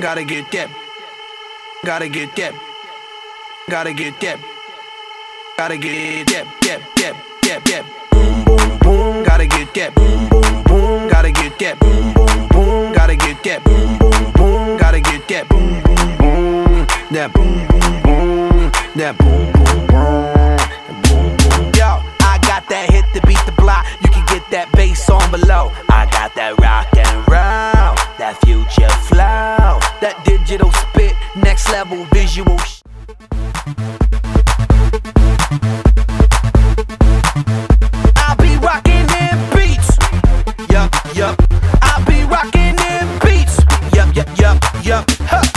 Gotta get that. Gotta get that. Gotta get that. Gotta get that, that, that, that, that. Boom, boom, boom. Gotta get that. Boom, boom, boom. Gotta get that. Boom, boom, boom. Gotta get that. Boom, boom, boom. Gotta get that. Boom, boom, boom. That boom, boom, boom. That boom. That digital spit, next level visual I be rocking beats. Yup, yup. I be rocking beats. Yup, yup, yup, yup.